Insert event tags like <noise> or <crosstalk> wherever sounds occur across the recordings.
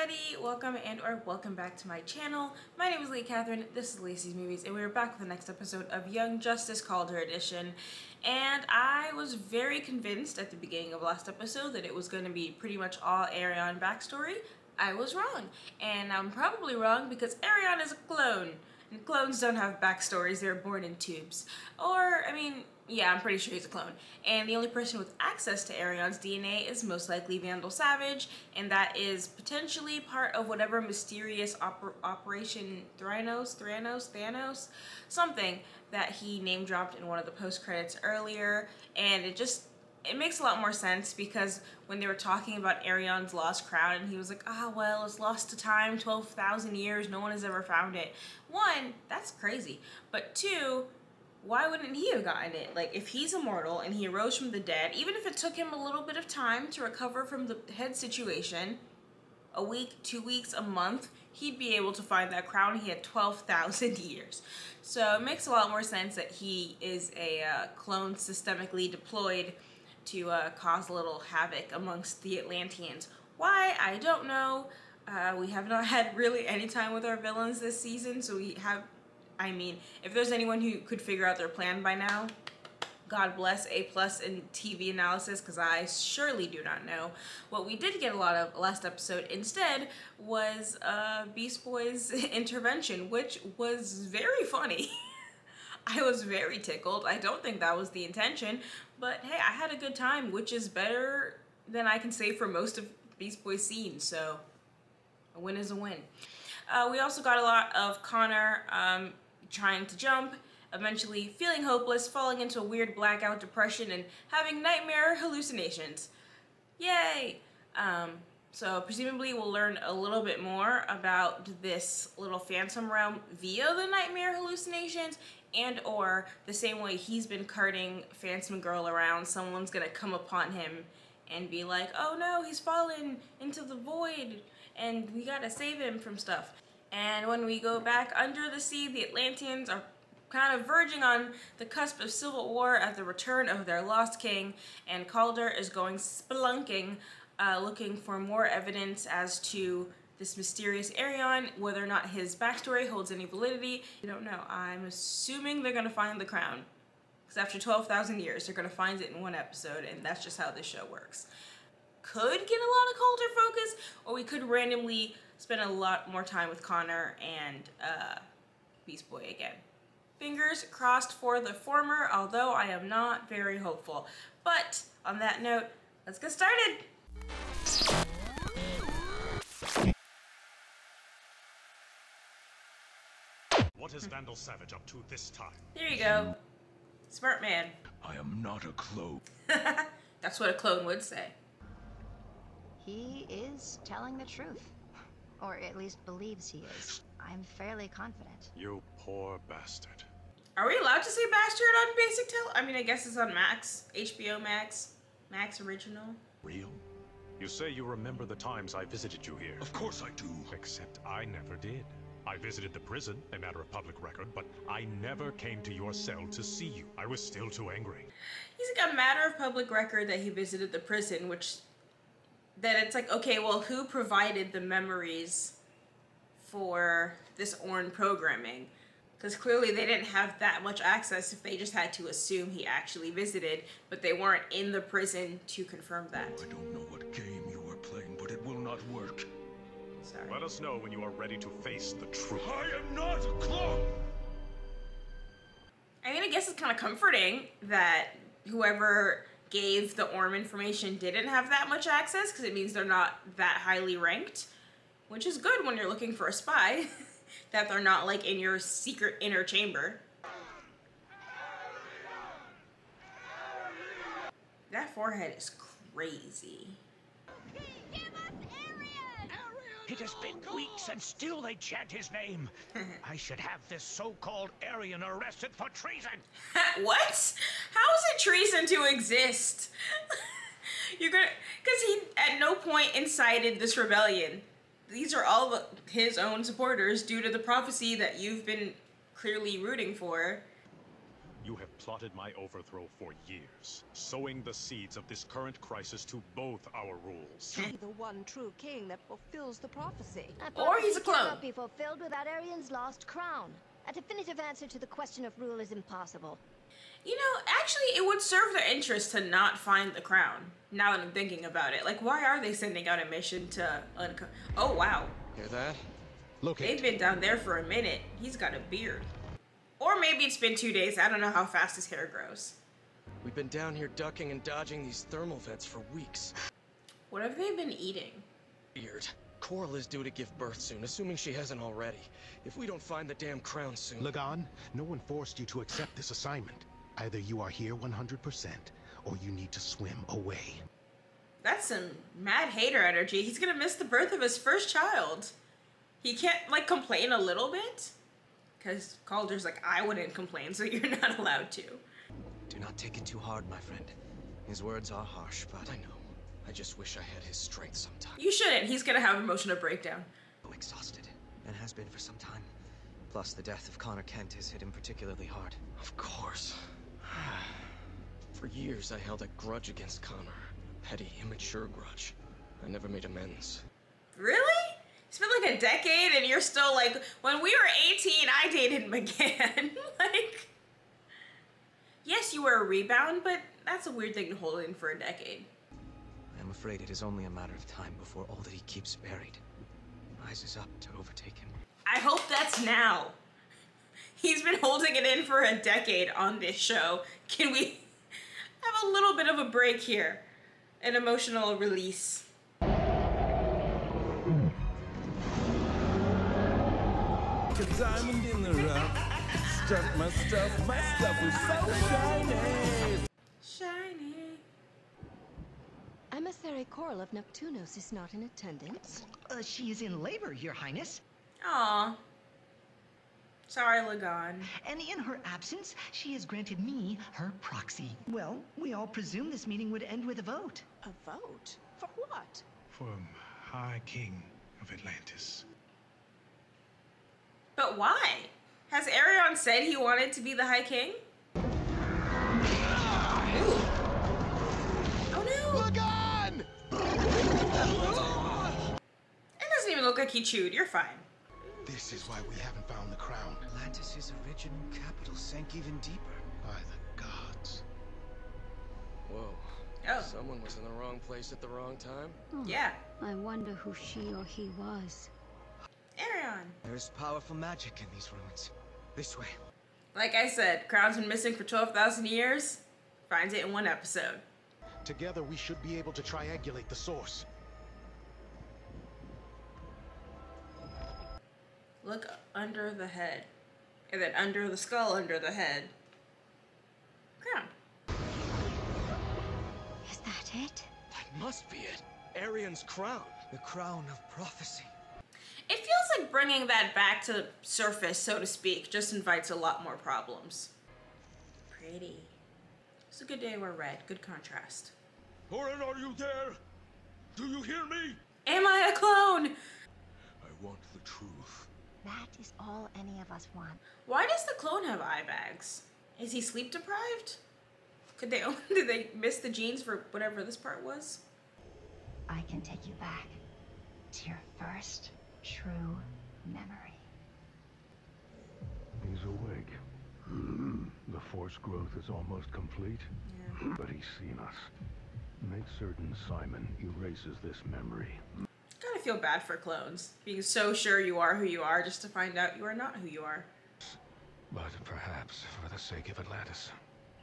everybody, welcome and or welcome back to my channel. My name is Lee Catherine, this is LeahC's Movies, and we are back with the next episode of Young Justice Kaldur Edition. And I was very convinced at the beginning of last episode that it was going to be pretty much all Arion backstory. I was wrong. And I'm probably wrong because Arion is a clone. And clones don't have backstories, they're born in tubes. Or, I mean, yeah, I'm pretty sure he's a clone. And the only person with access to Arion's DNA is most likely Vandal Savage, and that is potentially part of whatever mysterious oper Operation Thranos, Thranos, Thanos, something that he name dropped in one of the post credits earlier. And it just it makes a lot more sense because when they were talking about Arion's lost crown and he was like, ah, well, it's lost to time, 12,000 years, no one has ever found it. One, that's crazy. But two, why wouldn't he have gotten it? Like, if he's immortal and he arose from the dead, even if it took him a little bit of time to recover from the head situation, a week, two weeks, a month, he'd be able to find that crown. He had 12,000 <laughs> years. So it makes a lot more sense that he is a uh, clone systemically deployed to uh, cause a little havoc amongst the Atlanteans. Why? I don't know. Uh, we have not <laughs> had really any time with our villains this season, so we have I mean, if there's anyone who could figure out their plan by now, God bless A plus in TV analysis because I surely do not know. What we did get a lot of last episode instead was uh, Beast Boy's <laughs> intervention, which was very funny. <laughs> I was very tickled. I don't think that was the intention, but hey, I had a good time, which is better than I can say for most of Beast Boy's scenes, so a win is a win. Uh, we also got a lot of Connor um, trying to jump, eventually feeling hopeless, falling into a weird blackout depression, and having nightmare hallucinations. Yay! Um, so presumably we'll learn a little bit more about this little phantom realm via the nightmare hallucinations and or the same way he's been carting Phantom Girl around, someone's gonna come upon him and be like, oh no, he's fallen into the void and we gotta save him from stuff. And when we go back under the sea, the Atlanteans are kind of verging on the cusp of civil war at the return of their lost king, and Kaldur is going spelunking, uh, looking for more evidence as to this mysterious Arion, whether or not his backstory holds any validity. I don't know. I'm assuming they're gonna find the crown. Because after 12,000 years, they're gonna find it in one episode, and that's just how this show works. Could get a lot of Kaldur focus, or we could randomly spend a lot more time with Connor and uh, Beast Boy again. Fingers crossed for the former, although I am not very hopeful. But on that note, let's get started. What is Vandal Savage up to this time? There you go. Smart man. I am not a clone. <laughs> <laughs> That's what a clone would say. He is telling the truth. Or at least believes he is. I'm fairly confident. You poor bastard. Are we allowed to say bastard on basic tel? I mean, I guess it's on Max. HBO Max. Max Original. Real? You say you remember the times I visited you here. Of course I do. Except I never did. I visited the prison, a matter of public record, but I never came to your cell to see you. I was still too angry. He's like a matter of public record that he visited the prison, which then it's like, okay, well, who provided the memories for this Orm programming? Because clearly they didn't have that much access if they just had to assume he actually visited, but they weren't in the prison to confirm that. Oh, I don't know what game you are playing, but it will not work. Sorry. Let us know when you are ready to face the truth. I am not a clone! I mean, I guess it's kind of comforting that whoever gave the Orm information didn't have that much access because it means they're not that highly ranked, which is good when you're looking for a spy, <laughs> that they're not like in your secret inner chamber. That forehead is crazy. It has been weeks and still they chant his name. <laughs> I should have this so-called Arion arrested for treason. <laughs> what? How is it treason to exist? <laughs> You're gonna, because he at no point incited this rebellion. These are all his own supporters due to the prophecy that you've been clearly rooting for. You have plotted my overthrow for years, sowing the seeds of this current crisis to both our rules. Be the one true king that fulfills the prophecy. Or he's a prophecy clone. cannot be fulfilled without Arion's lost crown. A definitive answer to the question of rule is impossible. You know, actually, it would serve their interest to not find the crown. Now that I'm thinking about it, like, why are they sending out a mission to unco- Oh wow, Hear that? they've been down there for a minute. He's got a beard, or maybe it's been two days. I don't know how fast his hair grows. We've been down here ducking and dodging these thermal vents for weeks. What have they been eating? Weird. Coral is due to give birth soon, assuming she hasn't already. If we don't find the damn crown soon... La'gaan, no one forced you to accept this assignment. Either you are here 100%, or you need to swim away. That's some mad hater energy. He's gonna miss the birth of his first child. He can't like complain a little bit, because Kaldur's like, I wouldn't complain, so <laughs> you're not allowed to. Do not take it too hard, my friend. His words are harsh, but I know. I just wish I had his strength sometime. You shouldn't. He's gonna have emotional breakdown. So exhausted, and has been for some time. Plus, the death of Connor Kent has hit him particularly hard. Of course. <sighs> For years, I held a grudge against Connor. A Petty, immature grudge. I never made amends. Really? It's been like a decade and you're still like, when we were 18, I dated him <laughs> again. like, yes, you were a rebound, but that's a weird thing to hold in for a decade. I am afraid it is only a matter of time before all that he keeps buried rises up to overtake him. I hope that's now. He's been holding it in for a decade on this show. Can we <laughs> have a little bit of a break here? An emotional release. Diamond in the rough. Struck my stuff, my stuff was so shiny. Shiny. Emissary Coral of Neptunos is not in attendance. Uh, she is in labor, Your Highness. Aw. Sorry, La'gaan. And in her absence, she has granted me her proxy. Well, we all presume this meeting would end with a vote. A vote? For what? For High King of Atlantis. But why? Has Arion said he wanted to be the High King? Ooh. Oh no! La'gaan! It doesn't even look like he chewed. You're fine. This is why we haven't found the crown. Atlantis' original capital sank even deeper. By the gods. Whoa. Oh. Someone was in the wrong place at the wrong time. Yeah. I wonder who she or he was. Arion. There is powerful magic in these ruins. This way. Like I said, Crown's been missing for 12,000 years. Finds it in one episode. Together we should be able to triangulate the source. Look under the head. And then under the skull, under the head. Crown. Is that it? That must be it. Arion's crown. The crown of prophecy. It feels like bringing that back to the surface, so to speak, just invites a lot more problems. Pretty. It's a good day wear red. Good contrast. Orin, are you there? Do you hear me? Am I a clone? I want the truth. That is all any of us want. Why does the clone have eye bags? Is he sleep deprived? Could they <laughs> did they miss the genes for whatever this part was? I can take you back to your first true memory. He's awake. Hmm. <clears throat> The force growth is almost complete. But he's seen us. Make certain Simon erases this memory. Gotta feel bad for clones. Being so sure you are who you are just to find out you are not who you are. But perhaps, for the sake of Atlantis,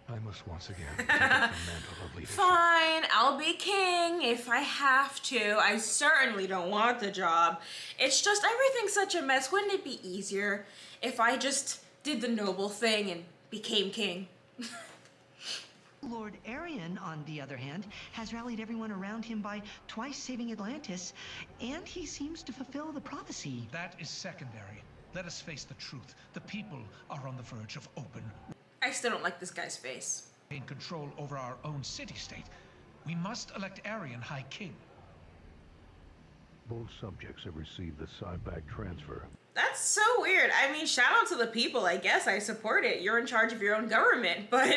I must once again <laughs> take up the mantle of leadership. Fine, I'll be king if I have to. I certainly don't want the job. It's just everything's such a mess. Wouldn't it be easier if I just did the noble thing and became king? <laughs> Lord Arion, on the other hand, has rallied everyone around him by twice saving Atlantis, and he seems to fulfill the prophecy. That is secondary. Let us face the truth. The people are on the verge of open I still don't like this guy's face. in control over our own city-state. We must elect Arion High King. Both subjects have received the Cyback transfer. That's so weird. I mean, shout out to the people. I guess I support it. You're in charge of your own government, <laughs> but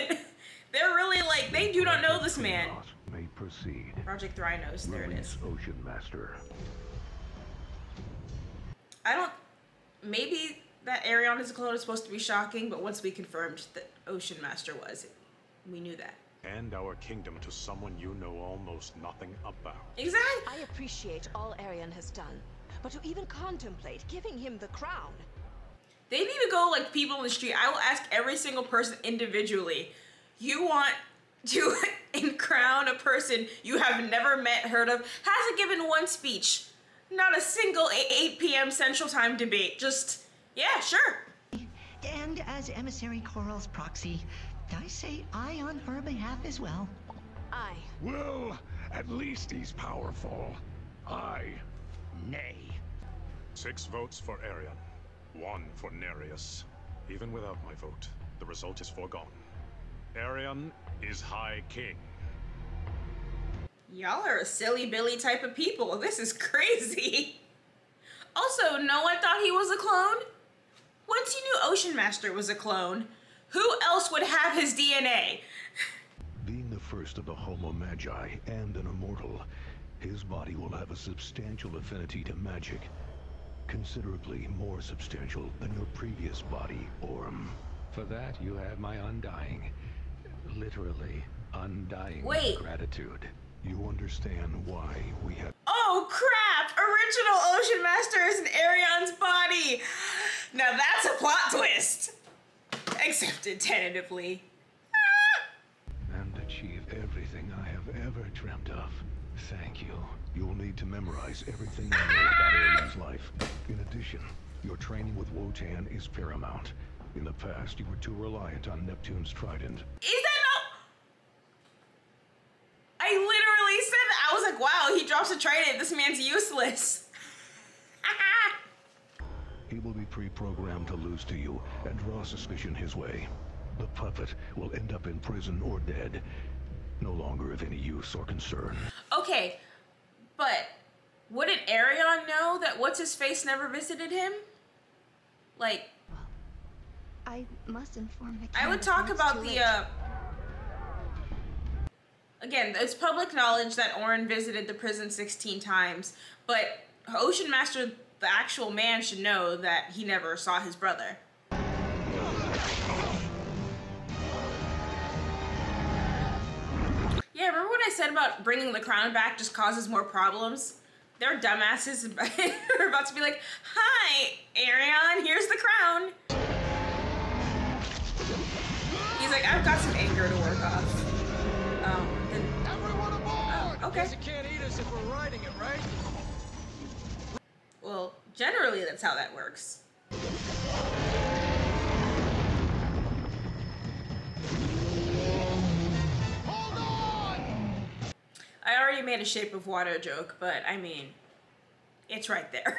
they're really like they do not know this man. May proceed. Project Rhinos. There it is. Ocean Master. I don't. Maybe that Arion is a clone is supposed to be shocking, but once we confirmed that Ocean Master was, we knew that. And our kingdom to someone you know almost nothing about. Exactly. I appreciate all Arion has done, but to even contemplate giving him the crown. They need to go like people in the street. I will ask every single person individually. You want to <laughs> crown a person you have never met, heard of, hasn't given one speech, not a single 8 p.m. Central Time debate. Just yeah, sure. And as emissary Coral's proxy, I say I on her behalf as well. I. Well, at least he's powerful. I. Nay. Six votes for Arion, one for Nereus. Even without my vote, the result is foregone. Arion is High King. Y'all are a silly Billy type of people. This is crazy. <laughs> Also, no one thought he was a clone? Once you knew Ocean Master was a clone, who else would have his DNA? Being the first of the Homo Magi and an immortal, his body will have a substantial affinity to magic. Considerably more substantial than your previous body, Orm. For that, you have my undying, literally undying Wait. gratitude. You understand why we have Oh crap! Original Ocean Master is in Arion's body! Now that's a plot twist! Accepted tentatively. and achieve everything I have ever dreamt of. Thank you. You'll need to memorize everything you know about Arion's life. In addition, your training with Wotan is paramount. In the past, you were too reliant on Neptune's trident. Is that not. I literally said that. I was like, wow, he drops. This man's useless. <laughs> He will be pre-programmed to lose to you and draw suspicion his way. The puppet will end up in prison or dead. No longer of any use or concern. Okay, but wouldn't Arion know that what's his face never visited him? Like, I must inform the I would talk about the late. uh Again, it's public knowledge that Orin visited the prison 16 times, but Ocean Master, the actual man, should know that he never saw his brother. Yeah, remember what I said about bringing the crown back just causes more problems? They're dumbasses. <laughs> They're about to be like, "Hi, Arion, here's the crown." He's like, "I've got some anger to okay. It can't eat us if we're riding it, right? well, generally that's how that works. I already made a Shape of Water joke, but I mean, it's right there.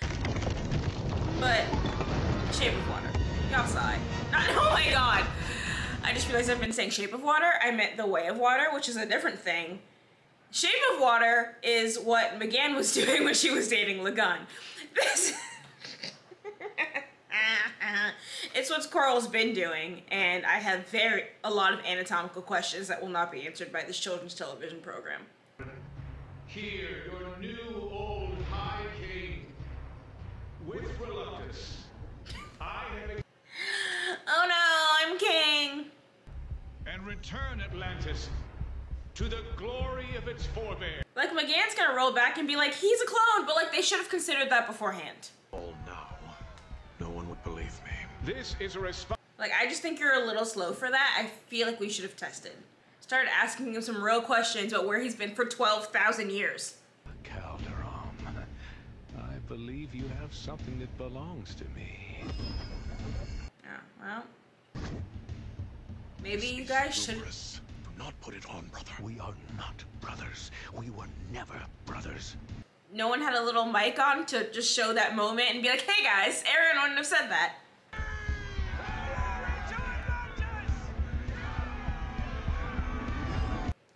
<laughs> but Shape of Water, y'all saw it. Not, <laughs> oh my god! I just realized I've been saying Shape of Water. I meant The Way of Water, which is a different thing. Shape of Water is what M'gann was <laughs> doing when she was dating La'gaan. This. <laughs> it's what Coral's been doing, and I have very a lot of anatomical questions that will not be answered by this children's television program. Here, your new old High King. With reluctance, I have Oh no, I'm king. and return Atlantis to the glory of its forebear. Like M'gann's gonna roll back and be like, he's a clone, but like they should have considered that beforehand. All now. No one would believe me. This is a response. Like I just think you're a little slow for that. I feel like we should have tested. Started asking him some real questions about where he's been for 12,000 years. Kaldur'ahm, I believe you have something that belongs to me. Yeah, well. Maybe you guys should. Hubris. Do not put it on, brother. We are not brothers. We were never brothers. No one had a little mic on to just show that moment and be like, hey guys, Aaron wouldn't have said that.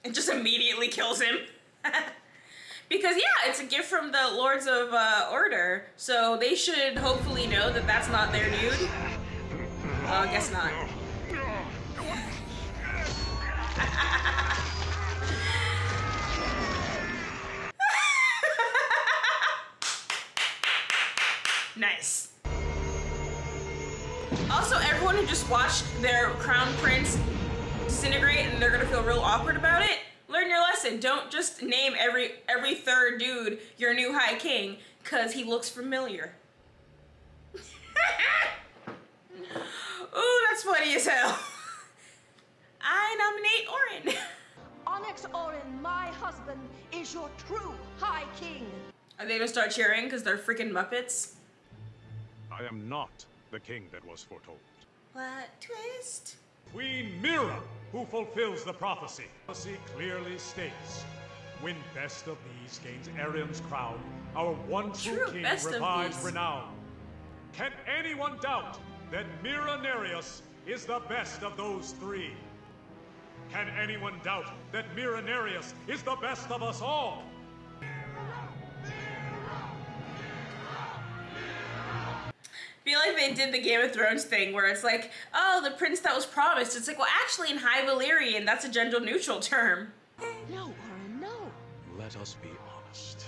And just immediately kills him. <laughs> Because yeah, it's a gift from the Lords of uh, Order, so they should hopefully know that that's not their dude. Oh, I guess not. Also, everyone who just watched their crown prince disintegrate and they're gonna feel real awkward about it, learn your lesson. Don't just name every every third dude your new high king because he looks familiar. <laughs> Ooh, that's funny as hell. <laughs> I nominate Orin. <laughs> Onyx Orin, my husband, is your true High King. Are they gonna start cheering because they're freaking Muppets? I am not the king that was foretold. What twist? Queen Mera, who fulfills the prophecy. Prophecy clearly states, when best of these gains Arion's crown, our one true, True, king revives renown. Can anyone doubt that Mera Nereus is the best of those three? Can anyone doubt that Mera Nereus is the best of us all? Feel like they did the Game of Thrones thing where it's like, oh, the prince that was promised. It's like, well, actually, in High Valyrian, that's a gender neutral term. No, Orin, no. Let us be honest.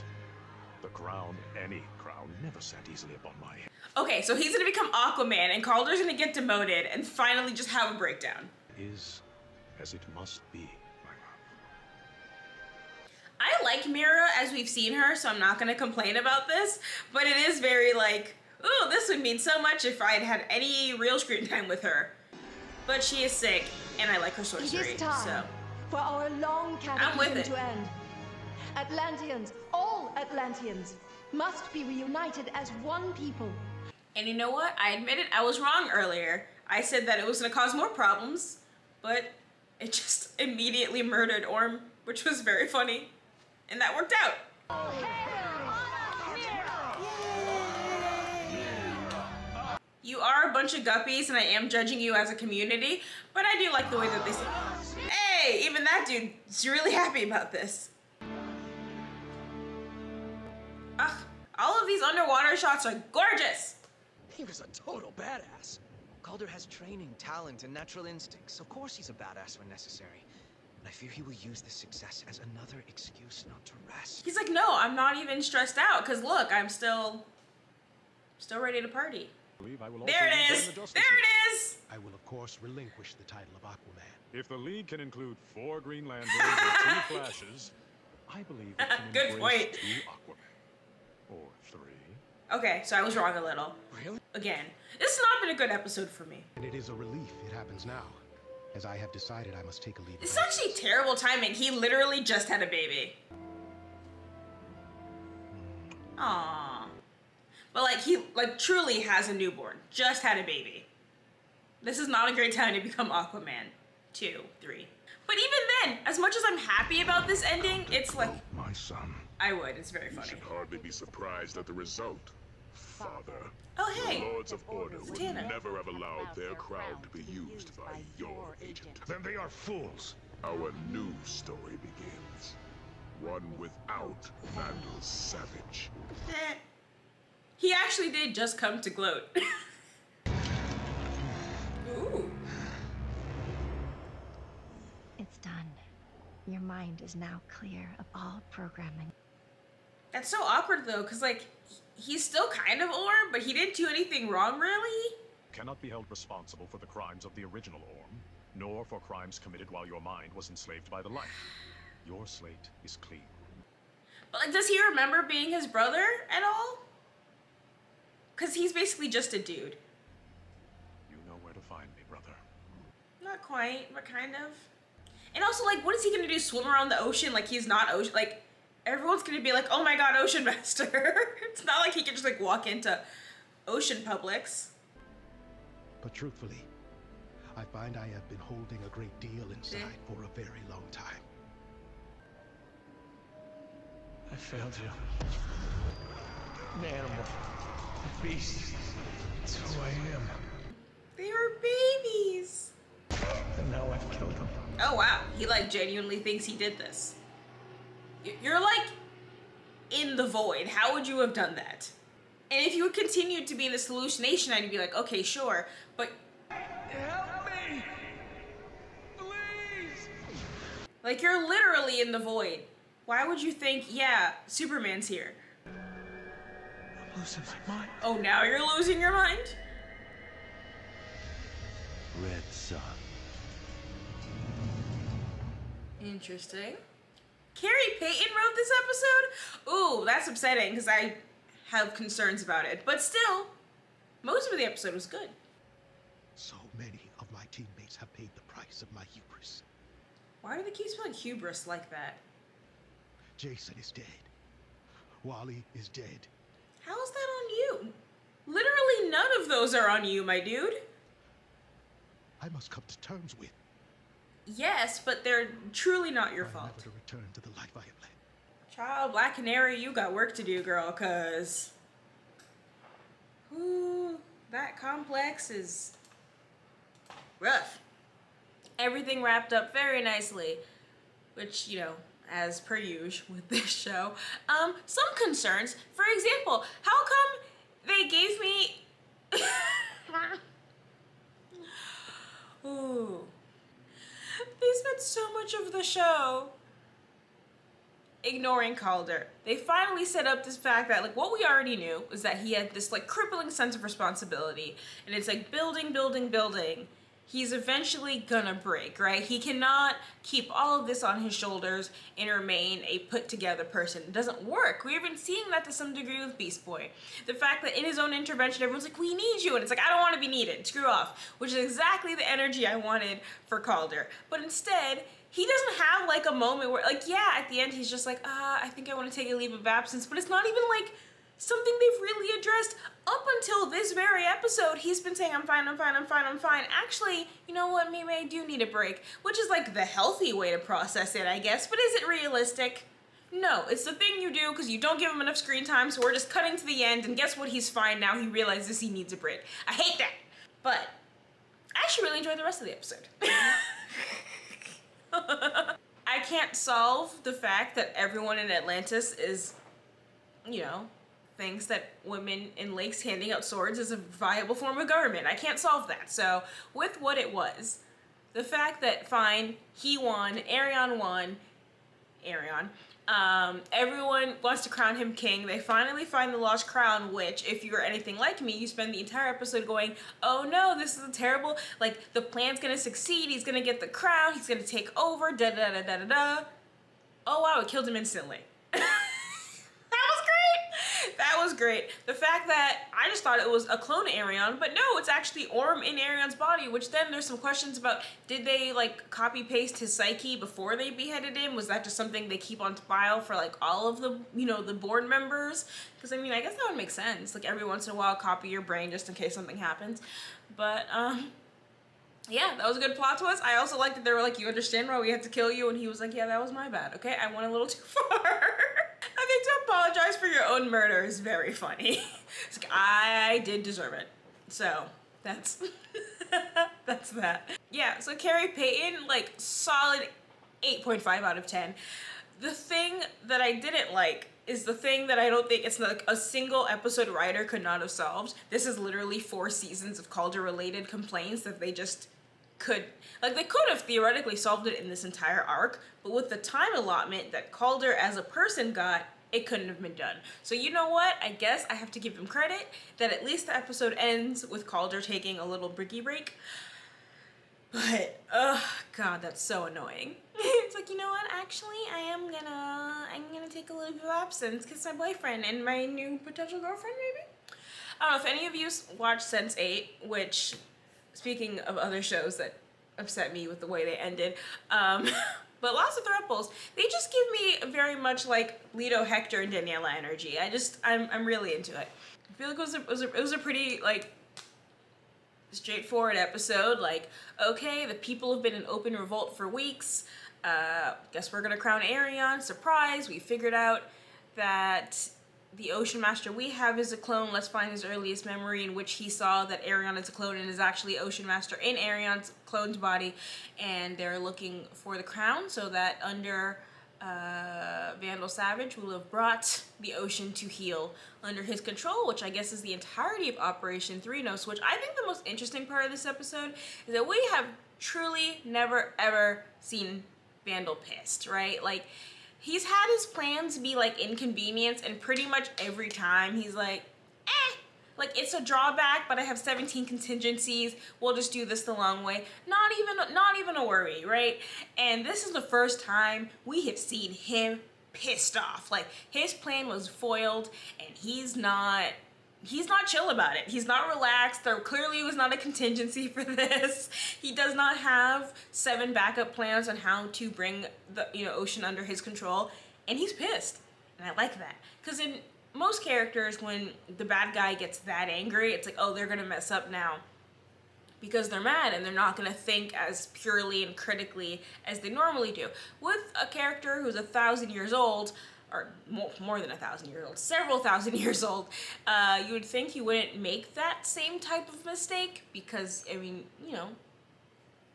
The crown, any crown, never sat easily upon my head. Okay, so he's gonna become Aquaman, and Kaldur's gonna get demoted and finally just have a breakdown. Is as it must be. I like Mera as we've seen her, so I'm not gonna complain about this, but it is very like, ooh, this would mean so much if I'd had any real screen time with her. But she is sick, and I like her It sorcery, is time so. for our long I'm with it. to end. Atlanteans, all Atlanteans, must be reunited as one people. And you know what? I admit it, I was wrong earlier. I said that it was gonna cause more problems, but it just immediately murdered Orm, which was very funny. And that worked out. Oh, You are a bunch of guppies, and I am judging you as a community, but I do like the way that they say, hey, even that dude's really happy about this. Ugh, all of these underwater shots are gorgeous. He was a total badass. Kaldur has training, talent, and natural instincts. Of course he's a badass when necessary. But I fear he will use this success as another excuse not to rest. He's like, no, I'm not even stressed out, because look, I'm still, still ready to party. I believe I will There also it rejoin is! the There it is! I will, of course, relinquish the title of Aquaman. If the League can include four Green Lanterns and two <laughs> Flashes, I believe it can <laughs> Good point. two Aquaman. Or three. Okay, so I was wrong a little. Really? Again, this has not been a good episode for me. And it is a relief it happens now, as I have decided I must take a leave. This is actually terrible timing. He literally just had a baby. Hmm. Aww. But like he like truly has a newborn. Just had a baby. This is not a great time to become Aquaman. Two, three. But even then, as much as I'm happy about this ending, it's like oh, My son. I would. It's very You funny. should hardly be surprised at the result, Father. Oh hey. The Lords of Order would Tana. never have allowed their crown to be used by your agent. Then they are fools. Our new story begins. One without Vandal Savage. He actually did just come to gloat. <laughs> Ooh. It's done. Your mind is now clear of all programming. That's so awkward though, because like he's still kind of Orm, but he didn't do anything wrong really. Cannot be held responsible for the crimes of the original Orm, nor for crimes committed while your mind was enslaved by the light. Your slate is clean. But like, does he remember being his brother at all? Because he's basically just a dude. You know where to find me, brother. Not quite, but kind of. And also, like, what is he gonna do? Swim around the ocean like he's not ocean? Like, everyone's gonna be like, "Oh my God, Ocean Master!" <laughs> it's not like he can just like walk into Ocean Publix. But truthfully, I find I have been holding a great deal inside for a very long time. I failed you. An animal. A beast. It's who I am. They were babies. And now I've killed them. Oh wow, he like genuinely thinks he did this. You're like in the void. How would you have done that? And if you had continued to be in this hallucination, I'd be like, okay, sure, but Help me! Please! like you're literally in the void. Why would you think, yeah, Superman's here? I'm losing my mind. Oh, now you're losing your mind? Red Sun. Interesting. Carrie Payton wrote this episode? Ooh, that's upsetting because I have concerns about it. But still, most of the episode was good. So many of my teammates have paid the price of my hubris. Why do they keep spelling hubris like that? Jason is dead. Wally is dead. How is that on you? Literally none of those are on you, my dude. I must come to terms with. Yes, but they're truly not your or fault. Never to return to the life I have led. Child, Black Canary, you got work to do, girl, cause ooh, that complex is rough. Everything wrapped up very nicely, which, you know, as per usual <laughs> with this show. Um, some concerns. For example, how come they gave me <laughs> Ooh. They spent so much of the show ignoring Kaldur. They finally set up this fact that like what we already knew was that he had this like crippling sense of responsibility and it's like building, building, building. He's eventually gonna break, right? He cannot keep all of this on his shoulders and remain a put together person. It doesn't work. We've been seeing that to some degree with Beast Boy. The fact that in his own intervention, everyone's like, we need you. And it's like, I don't wanna be needed. Screw off. Which is exactly the energy I wanted for Kaldur. But instead, he doesn't have like a moment where like yeah at the end he's just like ah i think i want to take a leave of absence but it's not even like something they've really addressed up until this very episode he's been saying i'm fine i'm fine i'm fine i'm fine actually you know what maybe i do need a break which is like the healthy way to process it i guess but is it realistic no, it's the thing you do because you don't give him enough screen time, so we're just cutting to the end, and guess what? He's fine now. He realizes he needs a break. I hate that. But I actually really enjoyed the rest of the episode. <laughs> I can't solve the fact that everyone in Atlantis is, you know, thinks that women in lakes handing out swords is a viable form of government. I can't solve that. So, with what it was, the fact that fine, he won, Arion won, Arion, um, everyone wants to crown him king. They finally find the lost crown, which, if you're anything like me, you spend the entire episode going, oh no, this is a terrible, like, the plan's gonna succeed, he's gonna get the crown, he's gonna take over, da da da da da da. Oh wow, it killed him instantly. <laughs> that was great! The fact that I just thought it was a clone Arion, but no, it's actually Orm in Arion's body, which then there's some questions about did they like copy paste his psyche before they beheaded him? Was that just something they keep on file for like all of the, you know, the board members? Because I mean, I guess that would make sense. Like every once in a while, copy your brain just in case something happens. But, um, yeah, that was a good plot twist. I also like that they were like, you understand why we had to kill you? And he was like, yeah, that was my bad. Okay, I went a little too <laughs> far. Apologize for your own murder is very funny. <laughs> Like, I did deserve it. So, that's, <laughs> that's that. Yeah, so Carrie Payton, like, solid 8.5 out of 10. The thing that I didn't like is the thing that I don't think it's like a single episode writer could not have solved. This is literally four seasons of Kaldur related complaints that they just could like they could have theoretically solved it in this entire arc, but with the time allotment that Kaldur as a person got, it couldn't have been done. So you know what? I guess I have to give him credit that at least the episode ends with Kaldur taking a little bricky break. But oh god, that's so annoying. <laughs> it's like you know what? Actually, I am gonna I'm gonna take a leave of absence because my boyfriend and my new potential girlfriend maybe. I don't know if any of you watched Sense8, which speaking of other shows that upset me with the way they ended, um, <laughs> but lots of thruples. They just give me very much like Lito, Hector, and Daniela energy. I just I'm I'm really into it. I feel like it was a, it was a, it was a pretty like straightforward episode. Like, okay, the people have been in open revolt for weeks. Uh, guess we're gonna crown Arion. Surprise! We figured out that the Ocean Master we have is a clone. Let's find his earliest memory in which he saw that Arion is a clone and is actually Ocean Master in Arion's clone's body. And they're looking for the crown so that under uh, Vandal Savage will have brought the ocean to heal under his control, which I guess is the entirety of Operation Three Threenos, which I think the most interesting part of this episode is that we have truly never ever seen Vandal pissed, right? Like, he's had his plans be like inconvenience, and pretty much every time he's like, eh, like it's a drawback, but I have 17 contingencies. We'll just do this the long way. Not even not even a worry, right? And this is the first time we have seen him pissed off. Like his plan was foiled and he's not he's not chill about it. He's not relaxed. There clearly was not a contingency <laughs> for this. He does not have seven backup plans on how to bring the you know ocean under his control, and he's pissed. And I like that because in most characters, when the bad guy gets that angry, it's like, oh, they're gonna mess up now because they're mad and they're not going to think as purely and critically as they normally do. With a character who's a thousand years old, or more, more than a thousand years old, several thousand <laughs> years old, uh, you would think he wouldn't make that same type of mistake because, I mean, you know,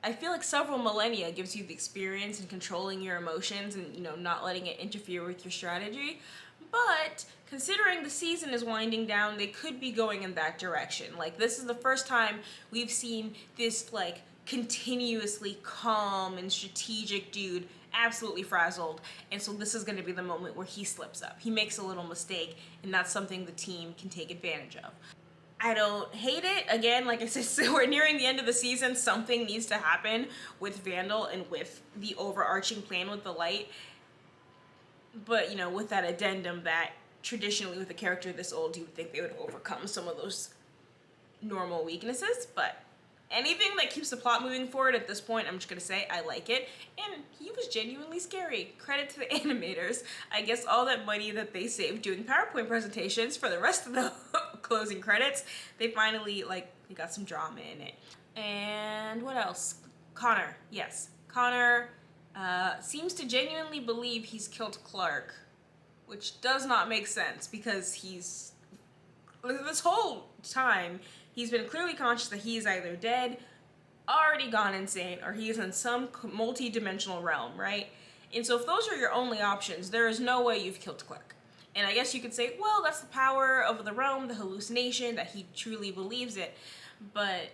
I feel like several millennia gives you the experience in controlling your emotions and, you know, not letting it interfere with your strategy. But considering the season is winding down, they could be going in that direction. Like this is the first time we've seen this like continuously calm and strategic dude absolutely frazzled. And so this is going to be the moment where he slips up. He makes a little mistake and that's something the team can take advantage of. I don't hate it. Again, like I said, <laughs> so we're nearing the end of the season. Something needs to happen with Vandal and with the overarching plan with the light but you know, with that addendum that traditionally with a character this old, you would think they would overcome some of those normal weaknesses, but anything that keeps the plot moving forward at this point, I'm just gonna say I like it. And he was genuinely scary. Credit to the <laughs> animators. I guess all that money that they saved doing PowerPoint presentations for the rest of the <laughs> closing credits, they finally like got some drama in it. And what else? Connor, yes. Connor uh, seems to genuinely believe he's killed Clark, which does not make sense because he's this whole time he's been clearly conscious that he's either dead, already gone insane, or he's in some multi-dimensional realm, right? And so if those are your only options, there is no way you've killed Clark. And I guess you could say, well, that's the power of the realm, the hallucination, that he truly believes it. But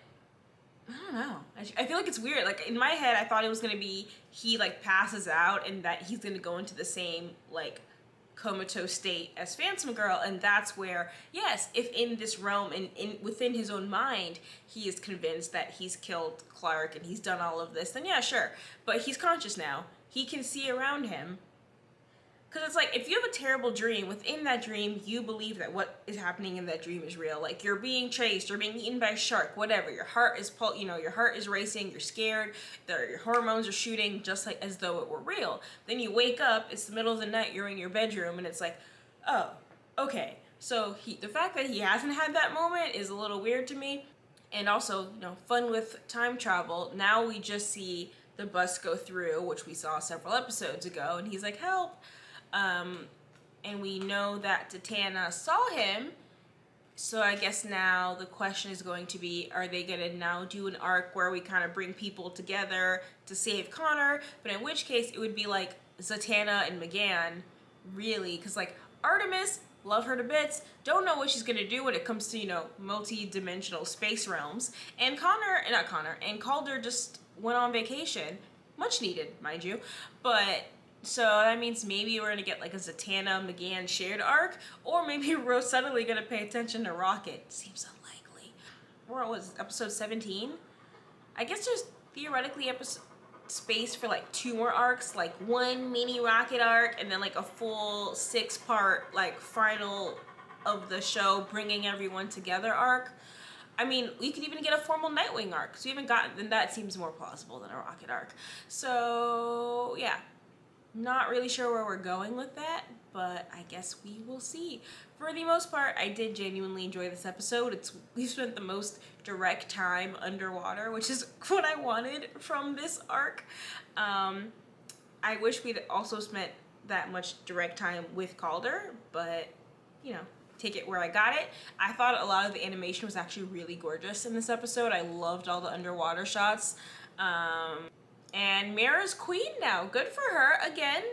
I don't know. I, I feel like it's weird. Like in my head, I thought it was gonna be he like passes out and that he's gonna go into the same like comatose state as Phantom Girl, and that's where yes, if in this realm and in within his own mind he is convinced that he's killed Clark and he's done all of this, then yeah, sure. But he's conscious now. He can see around him because it's like if you have a terrible dream, within that dream, you believe that what is happening in that dream is real. Like you're being chased, you're being eaten by a shark, whatever. Your heart is pul- you know, your heart is racing, you're scared, your hormones are shooting just like as though it were real. Then you wake up, it's the middle of the night, you're in your bedroom, and it's like, oh, okay. So he, the fact that he hasn't had that moment is a little weird to me. And also, you know, fun with time travel. Now we just see the bus go through, which we saw several episodes ago, and he's like, help um, and we know that Zatanna saw him. So I guess now the question is going to be, are they going to now do an arc where we kind of bring people together to save Connor? But in which case it would be like Zatanna and M'gann, really, because like Artemis, love her to bits, don't know what she's going to do when it comes to, you know, multi-dimensional space realms. And Connor, and not Connor, and Kaldur just went on vacation, much needed, mind you, but so that means maybe we're gonna get like a Zatanna M'gann shared arc, or maybe <laughs> we're suddenly gonna pay attention to Rocket. Seems unlikely. Where was episode 17? I guess there's theoretically episode space for like two more arcs, like one mini Rocket arc, and then like a full six part like final of the show bringing everyone together arc. I mean, we could even get a formal Nightwing arc. So we haven't gotten, then that seems more plausible than a Rocket arc. So yeah, not really sure where we're going with that, but I guess we will see. For the most part, I did genuinely enjoy this episode. It's we spent the most direct time underwater, which is <laughs> what I wanted from this arc. Um, I wish we'd also spent that much direct time with Kaldur, but you know, take it where I got it. I thought a lot of the animation was actually really gorgeous in this episode. I loved all the underwater shots. Um, and Mera's queen now. Good for her. Again,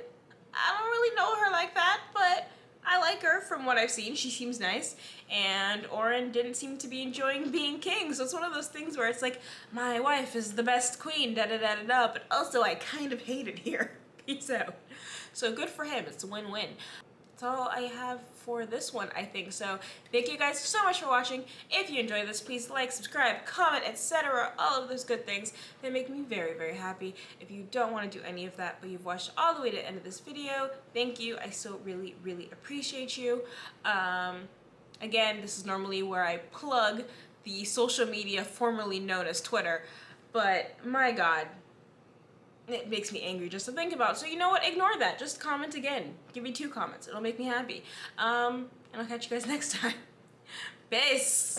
I don't really know her like that, but I like her from what I've seen. She seems nice. And Orin didn't seem to be enjoying <laughs> being king. So it's one of those things where it's like, my wife is the best queen, da da da da da. But also, I kind of hate it here. <laughs> Peace out. So good for him. It's a win win. That's all I have for this one, I think. So thank you guys so much for watching. If you enjoyed this, please like, subscribe, comment, etc. All of those good things. They make me very, very happy. If you don't want to do any of that, but you've watched all the way to the end of this video, thank you. I so really, really appreciate you. Um, again, this is normally where I plug the social media formerly known as Twitter. But my god, it makes me angry just to think about. So you know what? Ignore that. Just comment again. Give me two comments. It'll make me happy. Um, and I'll catch you guys <laughs> next time. Peace.